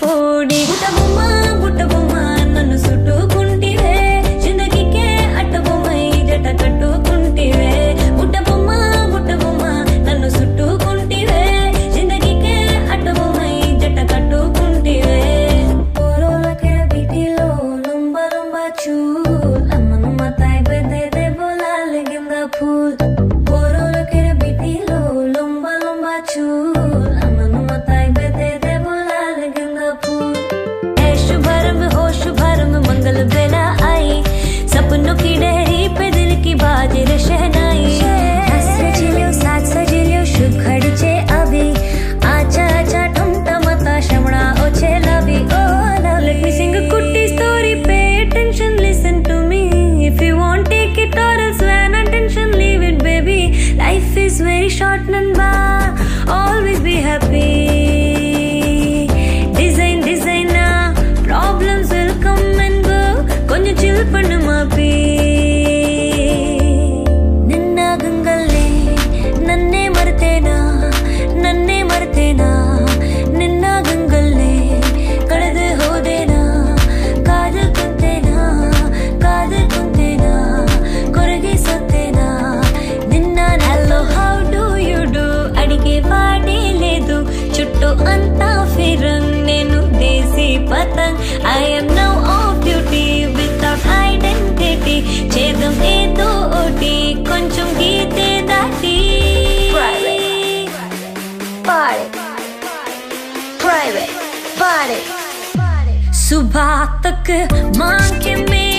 పోడి not always be happy. body. Subhat tak maang ke.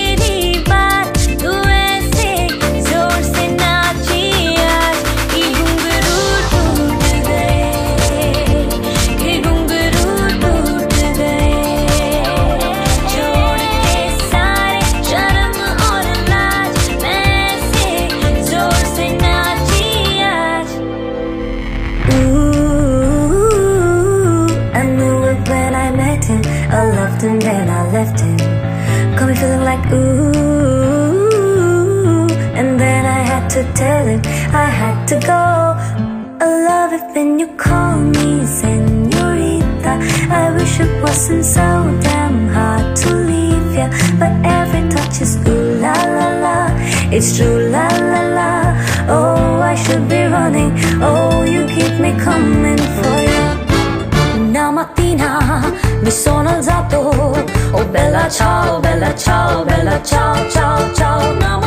loved then I left him. Got me feeling like ooh And then I had to tell him I had to go. I love it when you call me senorita I wish it wasn't so damn hard to leave ya. But every touch is ooh la la la. It's true la la la. Oh, I should be running bella ciao, bella ciao, bella ciao, ciao, ciao, ciao,